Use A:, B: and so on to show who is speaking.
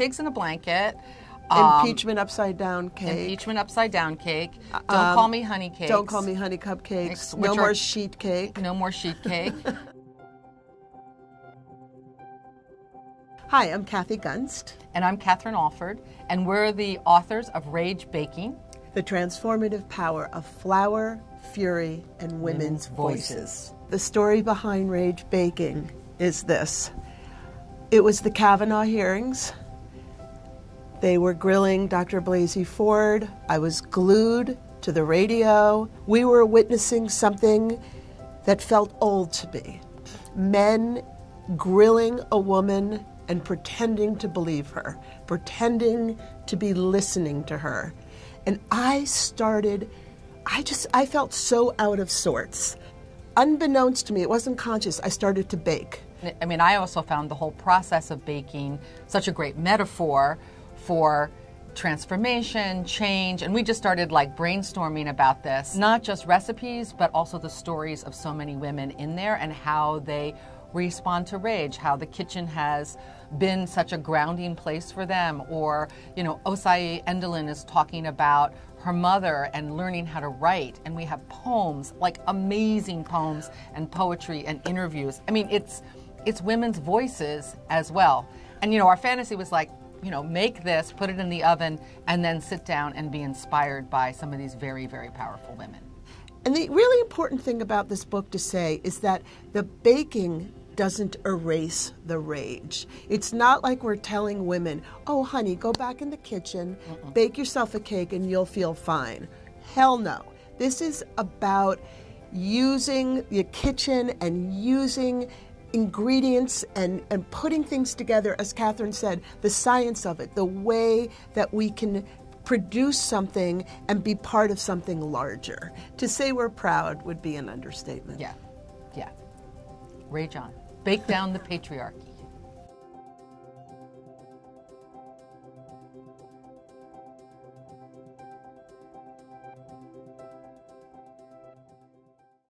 A: Pigs in a Blanket.
B: Um, impeachment upside down cake.
A: Impeachment upside down cake. Don't um, call me honey cake.
B: Don't call me honey cupcakes. No more sheet cake.
A: No more sheet cake.
B: Hi, I'm Kathy Gunst.
A: And I'm Katherine Alford, and we're the authors of Rage Baking
B: The Transformative Power of Flour, Fury, and Women's, women's voices. voices. The story behind Rage Baking is this it was the Kavanaugh hearings. They were grilling Dr. Blasey Ford. I was glued to the radio. We were witnessing something that felt old to me. Men grilling a woman and pretending to believe her, pretending to be listening to her. And I started, I just, I felt so out of sorts. Unbeknownst to me, it wasn't conscious, I started to bake.
A: I mean, I also found the whole process of baking such a great metaphor for transformation, change, and we just started like brainstorming about this. Not just recipes, but also the stories of so many women in there and how they respond to rage, how the kitchen has been such a grounding place for them. Or, you know, Osayi Endolyn is talking about her mother and learning how to write. And we have poems, like amazing poems and poetry and interviews. I mean, it's it's women's voices as well. And you know, our fantasy was like, you know, make this, put it in the oven, and then sit down and be inspired by some of these very, very powerful women.
B: And the really important thing about this book to say is that the baking doesn't erase the rage. It's not like we're telling women, oh, honey, go back in the kitchen, bake yourself a cake, and you'll feel fine. Hell no. This is about using the kitchen and using ingredients and, and putting things together, as Katherine said, the science of it, the way that we can produce something and be part of something larger. To say we're proud would be an understatement.
A: Yeah, yeah. Ray John, Bake down the patriarchy.